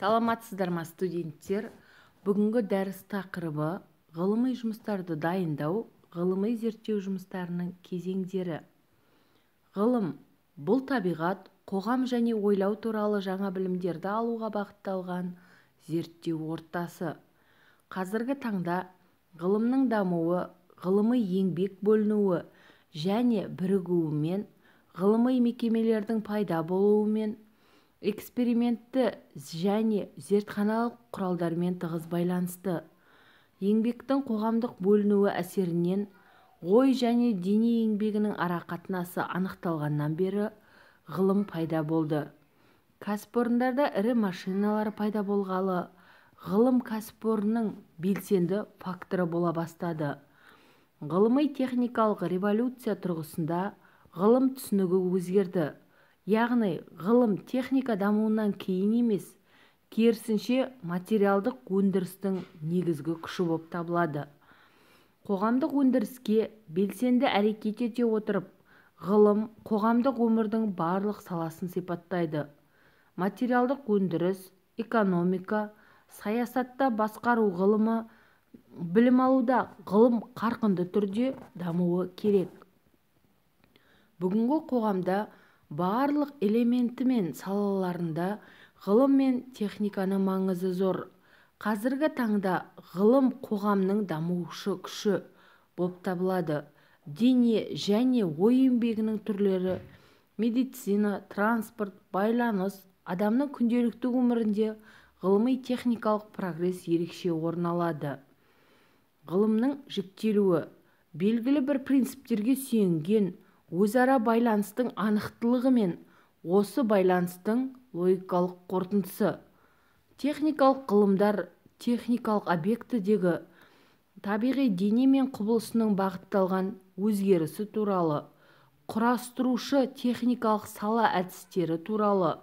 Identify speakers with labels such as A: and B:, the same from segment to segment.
A: саламатсыздар ма студенттер? Бүгінгі дәріс тақырыбы ғылыми жұмыстарды дайындау ғылыми зерттеу жұмыстарының кезеңдері. Ғылым бұл табиғат қоғам және ойлау туралы жаңа білімдерді алуға бағытталған зерттеу ортасы. Қазіргі таңда ғылымның дамуы ғылыми еңбек бөлінуі және бірігуімен ғылыми мекемелердің пайда болуымен экспериментті және зертханалық құралдармен тығыз байланысты. Еңбектің қоғамдық бөлінуі әсерінен ой және дене еңбегінің арақатынасы анықталғаннан бері ғылым пайда болды. Кәсіпорындарда ірі машиналар пайда болғалы ғылым кәсіпорынның белсенді факторы бола бастады. Ғылыми техникалық революция тұрғысында ғылым түсінігі өзгерді. Яғни ғылым техника дамуынан кейін емес керісінше материалдық өндірістің негізгі күші болып табылады. Қоғамдық өндіріске белсенді әрекет ете отырып ғылым қоғамдық өмірдің барлық саласын сипаттайды. Материалдық өндіріс экономика саясатта басқару ғылымы білім алуда ғылым қарқынды түрде дамуы керек. Бүгінгі қоғамда барлық элементі мен салаларында ғылым мен техниканың маңызы зор. Қазіргі таңда ғылым қоғамның дамушы күші болып табылады. Дене және ой еңбегінің түрлері медицина транспорт байланыс адамның күнделікті өмірінде ғылыми техникалық прогресс ерекше орын алады. Ғылымның жіктелуі белгілі бір принциптерге сүйенген өзара байланыстың анықтылығы мен осы байланыстың логикалық қорытындысы. Техникалық ғылымдар техникалық объектідегі табиғи дене мен құбылысының бағытталған өзгерісі туралы құрастырушы техникалық сала әдістері туралы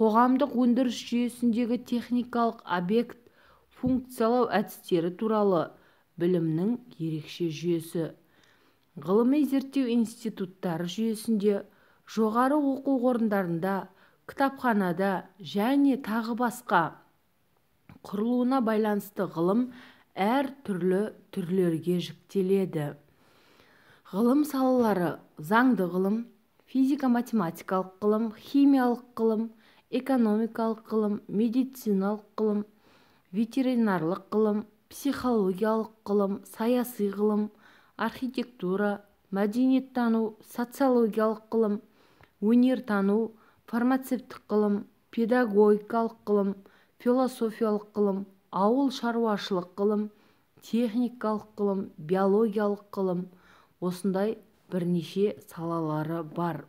A: қоғамдық өндіріс жүйесіндегі техникалық объект функциялау әдістері туралы білімнің ерекше жүйесі. Ғылыми зерттеу институттары жүйесінде жоғары оқу орындарында кітапханада және тағы басқа құрылуына байланысты ғылым әр түрлі түрлерге жіктеледі. Ғылым салалары заңды ғылым физика-математикалық ғылым химиялық ғылым экономикалық ғылым медициналық ғылым ветеринарлық ғылым психологиялық ғылым саяси ғылым архитектура мәдениеттану социологиялық ғылым өнертану фармацевтік ғылым педагогикалық ғылым философиялық ғылым ауыл шаруашылық ғылым техникалық ғылым биологиялық ғылым осындай бірнеше салалары бар.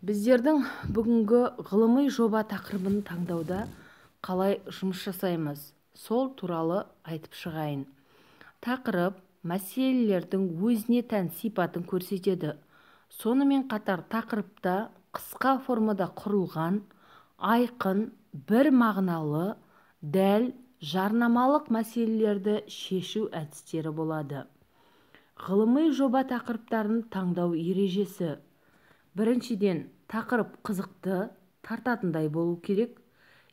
A: Біздердің бүгінгі ғылыми жоба тақырыбын таңдауда қалай жұмыс жасаймыз? Сол туралы айтып шығайын. Тақырып мәселелердің өзіне тән сипатын көрсетеді. Сонымен қатар тақырыпта қысқа формада құрылған айқын бір мағыналы дәл жарнамалық мәселелерді шешу әдістері болады. Ғылыми жоба тақырыптарын таңдау ережесі. Біріншіден тақырып қызықты тартатындай болу керек.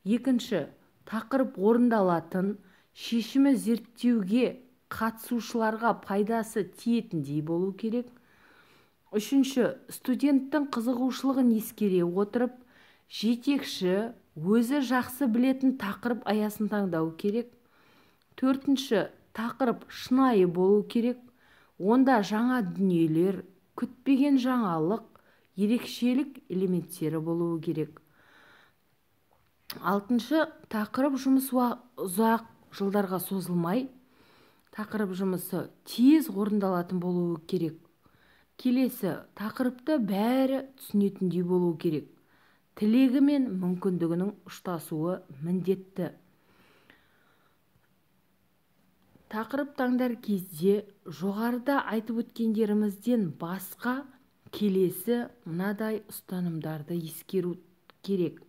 A: Екінші тақырып орындалатын шешімі зерттеуге қатысушыларға пайдасы тиетіндей болу керек. Үшінші студенттің қызығушылығын ескере отырып жетекші өзі жақсы білетін тақырып аясын таңдау керек. Төртінші тақырып шынайы болу керек. Онда жаңа дүниелер күтпеген жаңалық ерекшелік элементтері болуы керек. Алтыншы тақырып жұмыс ұзақ жылдарға созылмай тақырып жұмысы тез орындалатын болуы керек. Келесі тақырыпты бәрі түсінетіндей болу керек. Тілегі мен мүмкіндігінің ұштасуы міндетті. Тақырып таңдар кезде жоғарыда айтып өткендерімізден басқа келесі мынадай ұстанымдарды ескеру керек.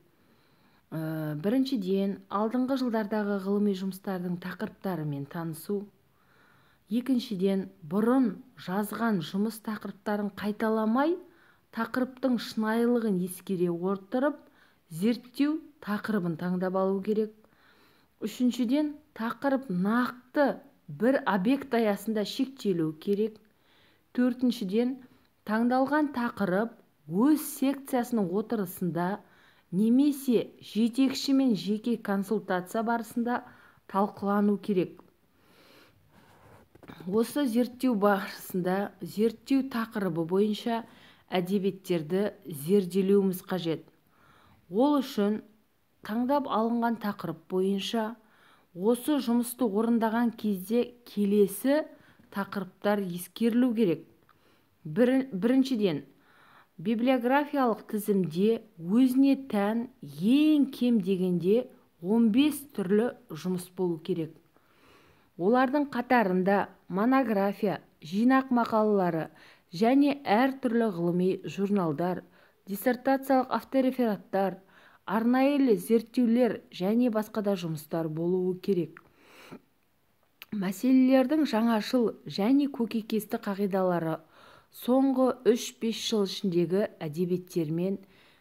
A: Ә, біріншіден алдыңғы жылдардағы ғылыми жұмыстардың тақырыптарымен танысу екіншіден бұрын жазған жұмыс тақырыптарын қайталамай тақырыптың шынайылығын ескере отырып зерттеу тақырыбын таңдап алу керек. Үшіншіден тақырып нақты бір объект аясында шектелу керек. Төртіншіден таңдалған тақырып өз секциясының отырысында немесе жетекші мен жеке консультация барысында талқылану керек. Осы зерттеу барысында зерттеу тақырыбы бойынша әдебиеттерді зерделеуіміз қажет. Ол үшін таңдап алынған тақырып бойынша осы жұмысты орындаған кезде келесі тақырыптар ескерілу керек. Бір, біріншіден библиографиялық тізімде өзіне тән ең кем дегенде 15 түрлі жұмыс болу керек. Олардың қатарында монография жинақ мақалалары және әртүрлі ғылыми журналдар диссертациялық авторефераттар арнайы зерттеулер және басқа да жұмыстар болуы керек. Мәселелердің жаңашыл және көкейкесті қағидалары соңғы 3-5 жыл ішіндегі әдебиеттермен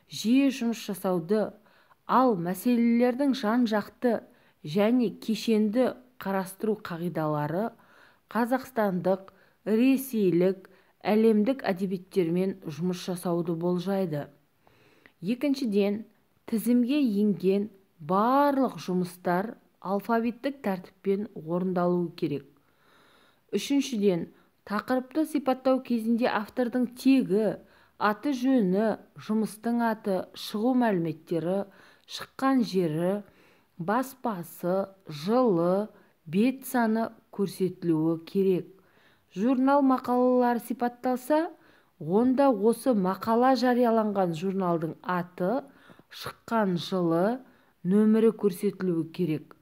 A: жиі жұмыс жасауды ал мәселелердің жан-жақты және кешенді қарастыру қағидалары қазақстандық ресейлік әлемдік әдебиеттермен жұмыс жасауды болжайды. Екіншіден тізімге енген барлық жұмыстар алфавиттік тәртіппен орындалуы керек. Үшіншіден тақырыпты сипаттау кезінде автордың тегі аты жөні жұмыстың аты шығу мәліметтері шыққан жері баспасы жылы бет саны көрсетілуі керек. Журнал мақалалары сипатталса онда осы мақала жарияланған журналдың аты шыққан жылы нөмірі көрсетілуі керек.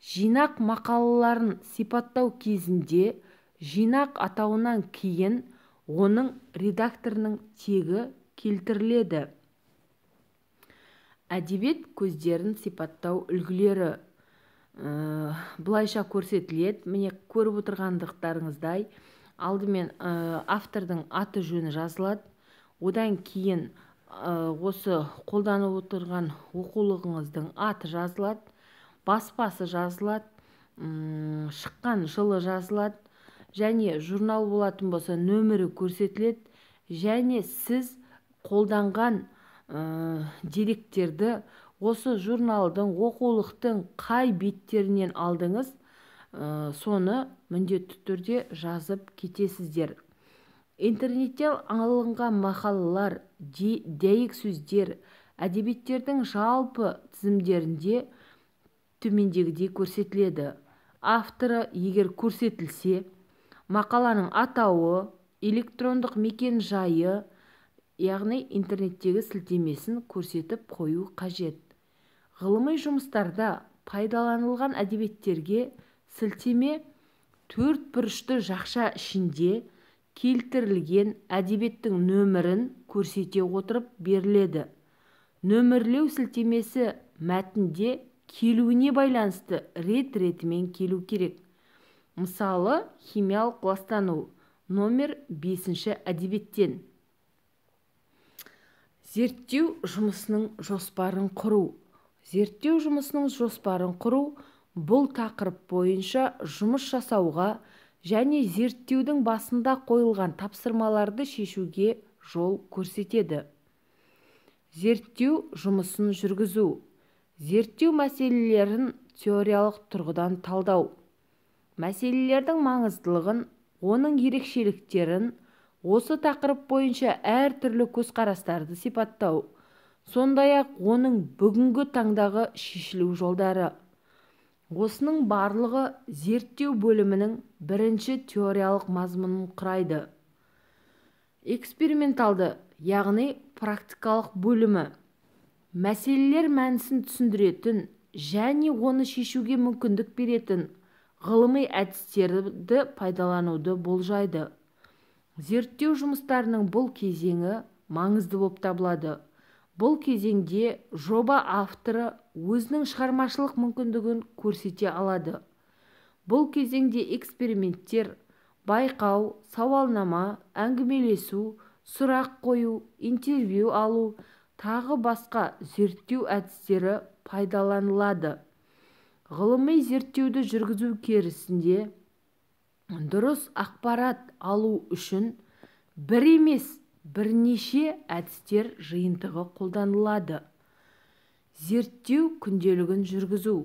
A: Жинақ мақалаларын сипаттау кезінде жинақ атауынан кейін оның редакторының тегі келтіріледі. Әдебиет көздерін сипаттау үлгілері. Былайша көрсетіледі. Міне көріп отырғандықтарыңыздай алдымен ә, автордың аты жөні жазылады. Одан кейін ә, осы қолданып отырған оқулығыңыздың аты жазылады баспасы жазылады шыққан жылы жазылады және журнал болатын болса нөмірі көрсетіледі және сіз қолданған ә, деректерді осы журналдың оқулықтың қай беттерінен алдыңыз ә, соны міндетті түрде жазып кетесіздер. Интернеттен алынған мақалалар дәйек сөздер әдебиеттердің жалпы тізімдерінде төмендегідей көрсетіледі. Авторы егер көрсетілсе мақаланың атауы электрондық мекен жайы яғни интернеттегі сілтемесін көрсетіп қою қажет. Ғылыми жұмыстарда пайдаланылған әдебиеттерге сілтеме төрт бұрышты жақша ішінде келтірілген әдебиеттің нөмірін көрсете отырып беріледі. Нөмірлеу сілтемесі мәтінде келуіне байланысты рет-ретімен келу керек. Мысалы химиялық ластану номер бесінші әдебиеттен. Зерттеу жұмысының жоспарын құру. Зерттеу жұмысының жоспарын құру бұл тақырып бойынша жұмыс жасауға және зерттеудің басында қойылған тапсырмаларды шешуге жол көрсетеді. Зерттеу жұмысын жүргізу. Зерттеу мәселелерін теориялық тұрғыдан талдау. Мәселелердің маңыздылығын оның ерекшеліктерін осы тақырып бойынша әртүрлі көзқарастарды сипаттау. Сондай-ақ оның бүгінгі таңдағы шешілу жолдары. Осының барлығы зерттеу бөлімінің бірінші теориялық мазмұнын құрайды. Эксперименталды яғни практикалық бөлімі. Мәселелер мәнісін түсіндіретін және оны шешуге мүмкіндік беретін ғылыми әдістерді пайдалануды болжайды. Зерттеу жұмыстарының бұл кезеңі маңызды болып табылады. Бұл кезеңде жоба авторы өзінің шығармашылық мүмкіндігін көрсете алады. Бұл кезеңде эксперименттер байқау сауалнама әңгімелесу сұрақ қою интервью алу тағы басқа зерттеу әдістері пайдаланылады. Ғылыми зерттеуді жүргізу керісінде дұрыс ақпарат алу үшін бір емес бірнеше әдістер жиынтығы қолданылады. Зерттеу күнделігін жүргізу.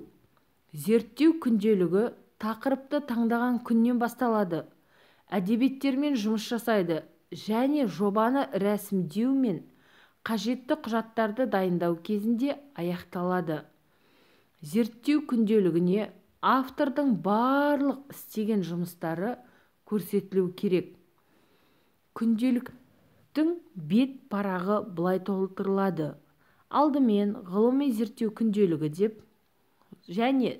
A: Зерттеу күнделігі тақырыпты таңдаған күннен басталады. Әдебиеттермен жұмыс жасайды және жобаны рәсімдеу мен қажетті құжаттарды дайындау кезінде аяқталады. Зерттеу күнделігіне автордың барлық істеген жұмыстары көрсетілу керек. Күнделіктің бет парағы былай толтырылады. Алдымен ғылыми зерттеу күнделігі деп және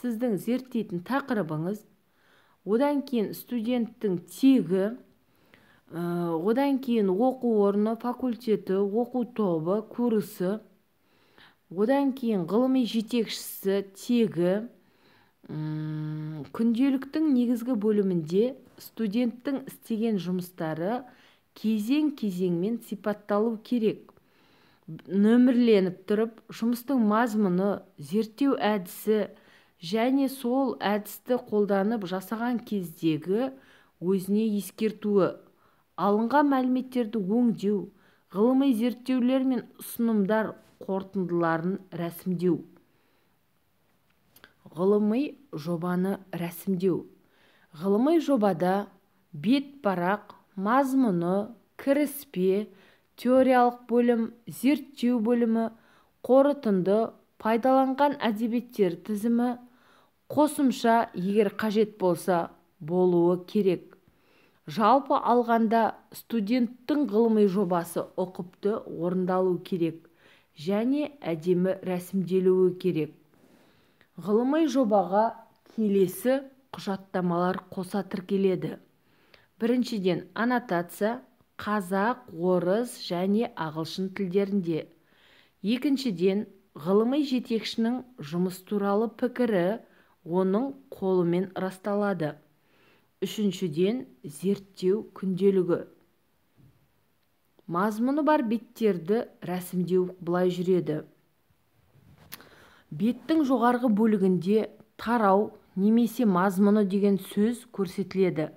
A: сіздің зерттейтін тақырыбыңыз одан кейін студенттің тегі Э, одан кейін оқу орны факультеті оқу тобы курсы одан кейін ғылыми жетекшісі тегі күнделіктің негізгі бөлімінде студенттің істеген жұмыстары кезең кезеңмен сипатталу керек. Нөмірленіп тұрып жұмыстың мазмұны зерттеу әдісі және сол әдісті қолданып жасаған кездегі өзіне ескертуі алынған мәліметтерді өңдеу ғылыми зерттеулер мен ұсынымдар қорытындыларын рәсімдеу. Ғылыми жобаны рәсімдеу. Ғылыми жобада бет парақ мазмұны кіріспе теориялық бөлім зерттеу бөлімі қорытынды пайдаланған әдебиеттер тізімі қосымша егер қажет болса болуы керек. Жалпы алғанда студенттің ғылыми жобасы ұқыпты орындалу керек және әдемі рәсімделуі керек. Ғылыми жобаға келесі құжаттамалар қоса тіркеледі. Біріншіден аннотация қазақ орыс және ағылшын тілдерінде. Екіншіден ғылыми жетекшінің жұмыс туралы пікірі оның қолымен расталады. Үшіншіден зерттеу күнделігі. Мазмұны бар беттерді рәсімдеу былай жүреді. Беттің жоғарғы бөлігінде тарау немесе мазмұны деген сөз көрсетіледі.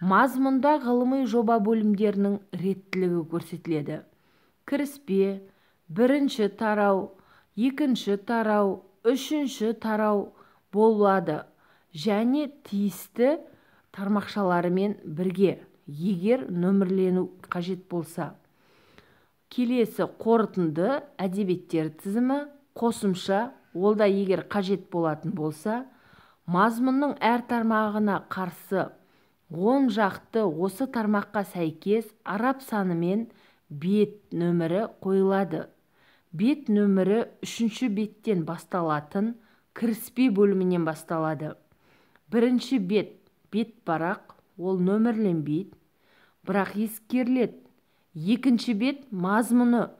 A: Мазмұнда ғылыми жоба бөлімдерінің реттілігі көрсетіледі. Кіріспе бірінші тарау екінші тарау үшінші тарау болады және тиісті тармақшаларымен бірге егер нөмірлену қажет болса. Келесі қорытынды әдебиеттер тізімі қосымша ол да егер қажет болатын болса мазмұнның әр тармағына қарсы оң жақты осы тармаққа сәйкес араб саны мен бет нөмірі қойылады. Бет нөмірі үшінші беттен басталатын кіріспе бөлімінен басталады. Бірінші бет бет парақ ол нөмірленбейді бірақ ескеріледі екінші бет мазмұны.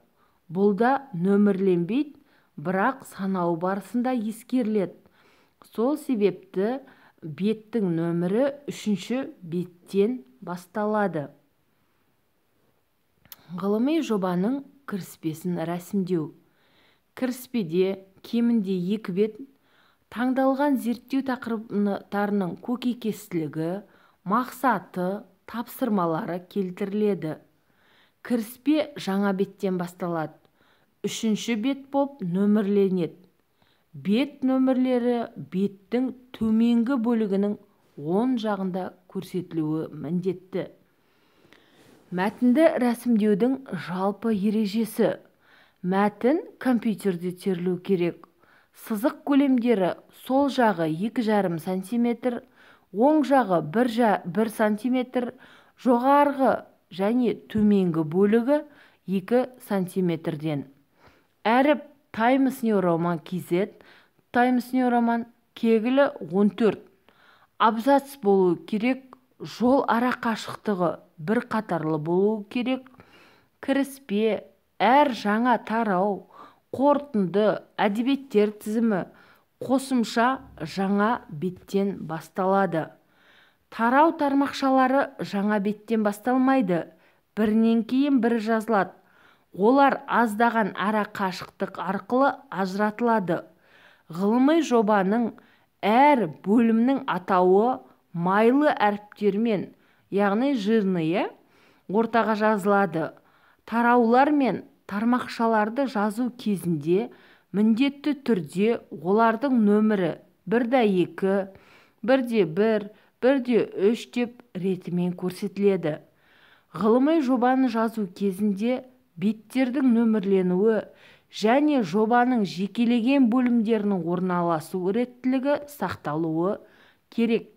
A: Бұл да нөмірленбейді бірақ санау барысында ескеріледі. Сол себепті беттің нөмірі үшінші беттен басталады. Ғылыми жобаның кіріспесін рәсімдеу. Кіріспеде кемінде екі бет таңдалған зерттеу тақырыптарының көкейкестілігі мақсаты тапсырмалары келтіріледі. Кіріспе жаңа беттен басталады. Үшінші бет болып нөмірленеді. Бет нөмірлері беттің төменгі бөлігінің оң жағында көрсетілуі міндетті. Мәтінді рәсімдеудің жалпы ережесі. Мәтін компьютерде терілу керек. Сызық көлемдері сол жағы екі жарым сантиметр оң жағы бір, жа, бір сантиметр жоғарғы және төменгі бөлігі 2 сантиметрден. Әріп таймс роман kz таймс нью роман. Кегілі 14 абзац болу керек жол ара қашықтығы бір қатарлы болуы керек. Кіріспе әр жаңа тарау қорытынды әдебиеттер тізімі қосымша жаңа беттен басталады. Тарау тармақшалары жаңа беттен басталмайды. Бірінен кейін бірі жазылады. Олар аздаған ара қашықтық арқылы ажыратылады. Ғылыми жобаның әр бөлімнің атауы майлы әріптермен яғни жирные ортаға жазылады. Тараулар мен тармақшаларды жазу кезінде міндетті түрде олардың нөмірі бірде екі бірде бір бірде үш деп ретімен көрсетіледі. Ғылыми жобаны жазу кезінде беттердің нөмірленуі және жобаның жекелеген бөлімдерінің орналасу реттілігі сақталуы керек.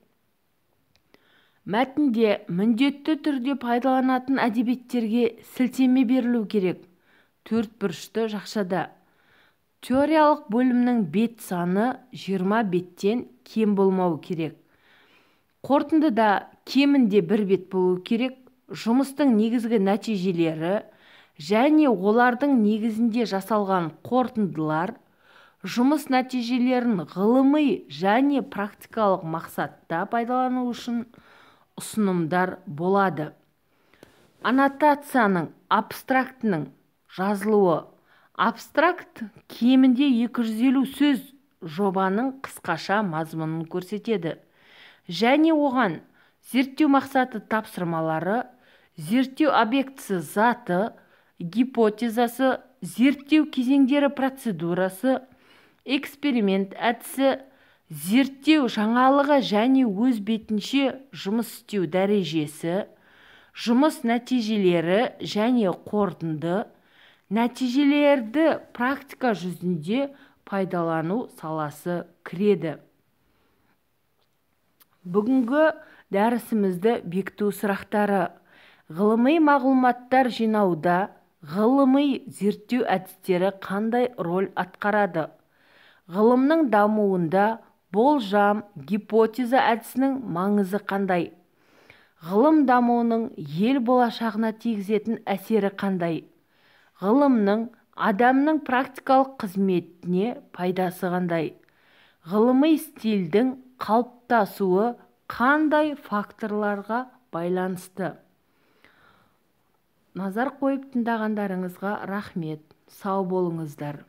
A: Мәтінде міндетті түрде пайдаланатын әдебиеттерге сілтеме берілу керек. Төртбұрышты жақшада. Теориялық бөлімнің бет саны 20 беттен кем болмау керек. Қорытындыда кемінде бір бет болу керек. Жұмыстың негізгі нәтижелері және олардың негізінде жасалған қорытындылар жұмыс нәтижелерін ғылыми және практикалық мақсатта пайдалану үшін ұсынымдар болады. Аннотацияның абстрактінің жазылуы. Абстракт кемінде 250 сөз жобаның қысқаша мазмұнын көрсетеді. Және оған зерттеу мақсаты тапсырмалары зерттеу объектісі заты гипотезасы зерттеу кезеңдері процедурасы эксперимент әдісі зерттеу жаңалығы және өз бетінше жұмыс істеу дәрежесі жұмыс нәтижелері және қорытынды нәтижелерді практика жүзінде пайдалану саласы кіреді. Бүгінгі дәрісімізді бекіту сұрақтары. Ғылыми мағлұматтар жинауда ғылыми зерттеу әдістері қандай роль атқарады? Ғылымның дамуында болжам гипотеза әдісінің маңызы қандай? Ғылым дамуының ел болашағына тигізетін әсері қандай? Ғылымның адамның практикалық қызметіне пайдасы қандай? Ғылыми стильдің қалыптасуы қандай факторларға байланысты? Назар қойып тыңдағандарыңызға рахмет. Сау болыңыздар.